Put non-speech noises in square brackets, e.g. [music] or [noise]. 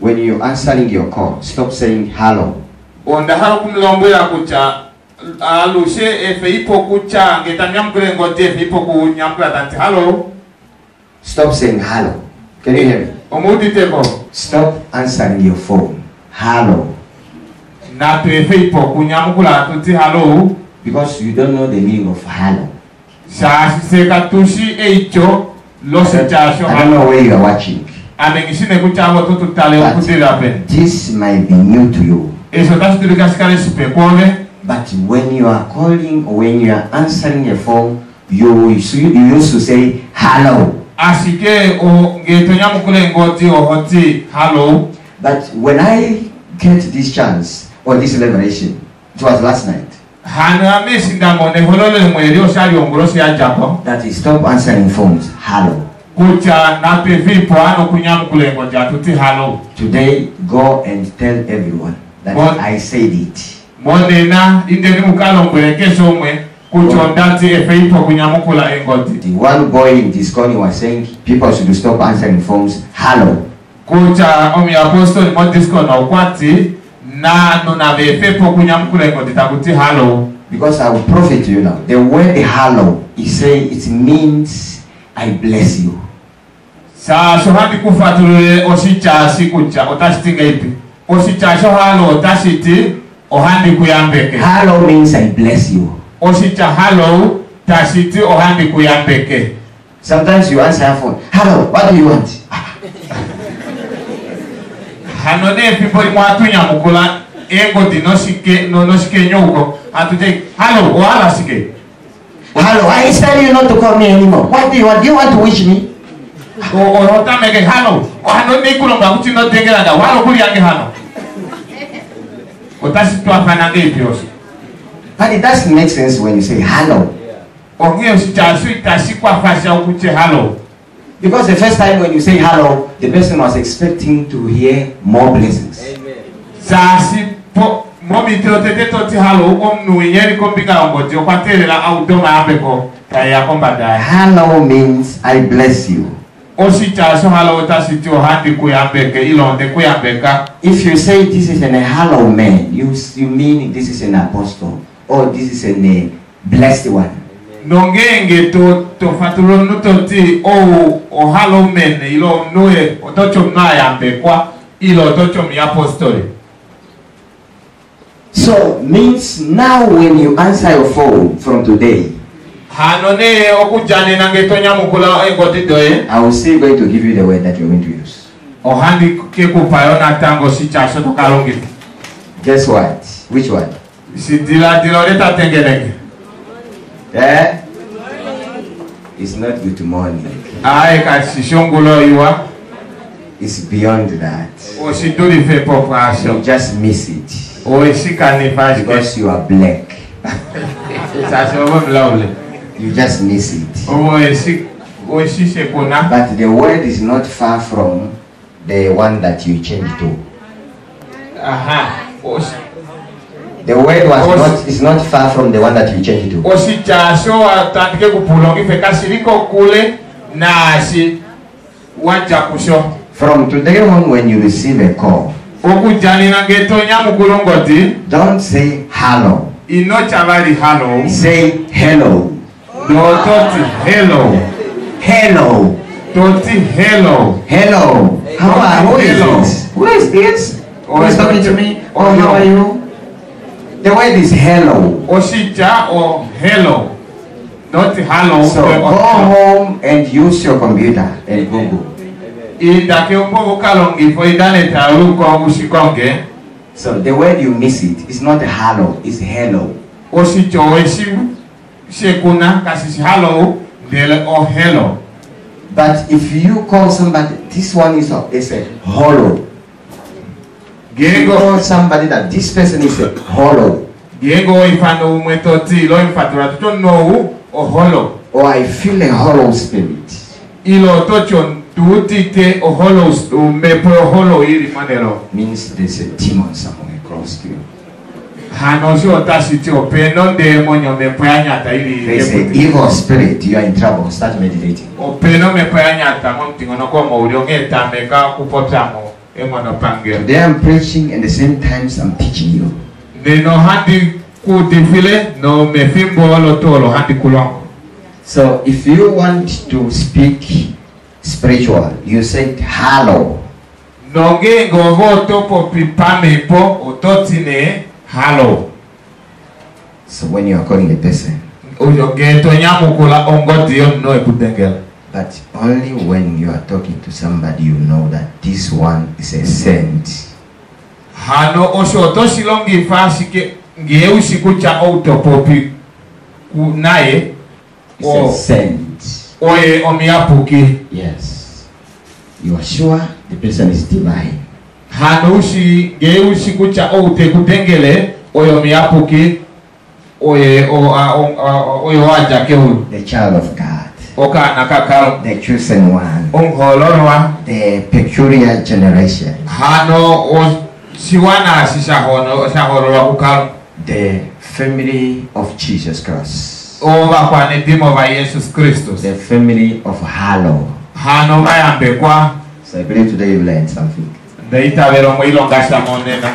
when you're answering your call, stop saying hello. onda halo kumlombwela kucha alushe efe ipo kucha ngetanyamkule ngoti efe ipo kunyamkula tanti halo Stop saying hello. Can you hear me? omuditeko Stop answering your phone. Hello. natu efe ipo kunyamkula tuti halo Because you don't know the meaning of hello. shashiseka tushi eicho lose chasho I don't know where you are watching. Anengishine kuchavo tututale But okutira pene this might be new to you. eso tasitulikashikale sipekwove But when you are calling or when you are answering a phone, you, you used to say hello. ashike o ngetonyamukule ngoti ohoti hello But when I get this chance or this revelation, it was last night, hano amesindangone hololele mweri oshali ongolosi yajako that is stop answering phones. Hello. Kucha natwe vipo ano kunyamukule ngoja tuti halo Today, go and tell everyone that What? I said it. monena indeni mukalombwele kesho omwe kucho ndati efe ipo kunyamukula engoti The one boy in Disconi was saying people should stop answering phones. Hello. kucha omi apostoli modisko na ukwati nano na vefepo kunyamukula engoti takuti halo Because I will profit you now. The word hello, he say it means I bless you. Sasho handi kufatulule oshichasi kucha otashitinga ipi oshichasho halo otashiti ohandi kuyambeke Hello means I bless you. oshicha halo tashiti ohandi kuyambeke Sometimes you answer phone. Hello, what do you want? hano ne pipo limwe atunyamukula engoti noshike no- noshikenyo uko atute halo ohala shike Hello, I tell you not to call me anymore. What do you want? Do you want to wish me? Otameke halo hano nikulonga kuti notengelanga walo kulyange hano otashitwafanange ipyosi But it doesn't make sense when you say hello. onge oshichasu itashikwafasha ukuche halo Because the first time when you say hello, the person was expecting to hear more blessings. sasi po momitiro tete toti o situation ala o ta siti o handi ko ya beka ilonde ko ya beka if you say this is an a hallow man you you mean this is an apostle or this is an a blessed one. Nongenge to to fatulo nuto ti o o hallow man ilo noe o to chom na ya bekwa ilo to chom ya apostle so means now when you answer your phone from today hano ne okujanena ngetonyamukula engoti doye I will still going to give you the word that you're going to use. ohandi kekupayo natango shichaso tokalongita Guess what? Which one? sidiladila oletatengeleke Eh? It's not good morning. aye kasishongulo iwa It's beyond that. oshidulifepo You pwasho just miss it oishikanifashke because you are black. [laughs] sasa obo mlaule You just miss it. But the word is not far from the one that you changed to. aha The word was not is not far from the one that you changed to. oshichasho atandike kupulongife kashiriko kule nashi waja From today on, when you receive a call, don't say hello. ino chavali halo Say hello. Dototi hello Hello. toti hello Hello. How are who is Hello. this? Who is this? Oh, who Oh, is talking to me? Oh, how are you? The word is hello. oshicha o hello not hello So go home and use your computer and Google. indake umbogo kalongifo idaneta oluko ushikonge So the word you miss it is not hello, it's hello. Shekuna kashishi hello ndele o hello. But if you call somebody, this one is a, is a hollow. You call somebody that this person is a hollow, gego ifano umwe toti lo infatura tuto nou o holo or I feel a hollow spirit, ilo tocho tuutite o holo umepo o holo iri manero. Means there's a demon somewhere to you. Hano si otashiti openo ndemo nyomepo ya nyata iri There's an evil spirit, you are in trouble. Start meditating. openo mepo ya nyata mo mtingono ko mo uri ongetameka kupotamo emono pange Today I'm preaching and the same times I'm teaching you. neno handi kuti file no mefimbo lo tolo handi kulongo So if you want to speak spiritual, you say hello. nonge ngogo topo pipame po ototine halo So when you are calling a person, but only when you are talking to somebody you know that this one is a saint. hano osho otoshilo ngifashike ngeusiku cha outopopi ku- naye It's Oh. a saint. oye omiapuki Yes. You are sure the person is divine. Hano ushi ngeusiku cha oute kudengele oyo miapuki oye o- a- o- a- oyo wajake huyu The child of God. okana kakalo The chosen one. onholorwa The peculiar generation. hano oshiwana shishahono shahororwa kukalo The family of Jesus Christ. ovakwane dimo va yesus kristus The family of Hallow. hano vayambekwa So I believe today you've learned something. de ita vero mo ilonga sa monena